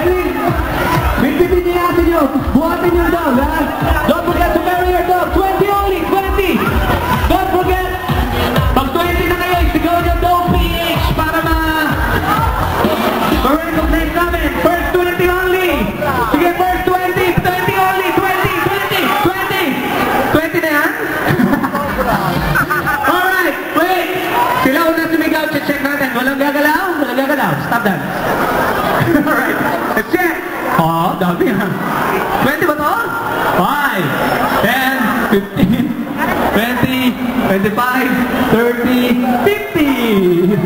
Eileen, bitbitin niyo natin yun. Buhatin yung dog, ha? Don't forget to carry your dog. 20 only, 20. Don't forget, pag 20 na kayo, isigaw niyo dog PH para ma... Ma-recognize namin. First 20 only. Sige, first 20. 20 only. 20, 20, 20. 20 na yan? Alright, wait. Sila una sumigaw. Check natin. Walang gagalaw? Walang gagalaw. Stop that. Alright. Oh, dami ha. 20 ba to? 5, 10, 15, 20, 25, 30, 50.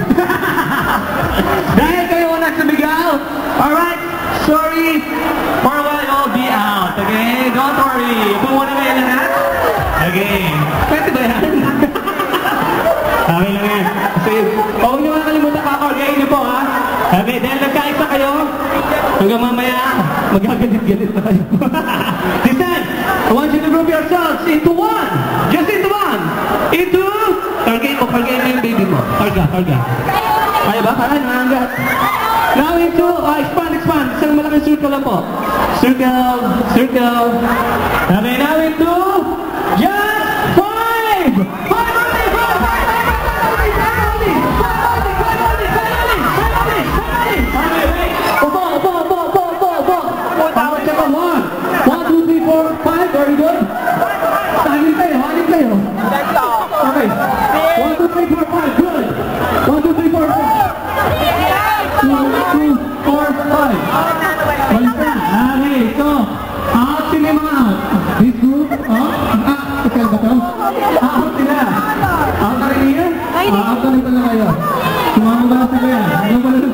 Dahil kayo una sumigaw. Alright. Sorry. For a while, I'll be out. Okay? Don't worry. Pumunta kayo lahat. Okay. Pwede ba yan? Okay lang yan. Kasi, huwag niyo makakalimutan kakorgayin niyo po, ha? Okay, dahil nagkaisa kayo, hanggang mamaya, magagalit-galit na kayo. Listen, I want you to group yourselves into one. Just into one. Into, target mo, target mo yung baby mo. Targa, targa. Kaya ba? Kaya, nangangat. Now into, uh, expand, expand. Isang malaking circle lang po. Circle, circle. Okay, now into, just Balik na. Okay, ito. Out sila yung mga out. This group, oh. Ah, ikaw ba to? Out sila. Out na rin niya? Ah, out na rin pala kayo. Sumama ba sila? Ano ba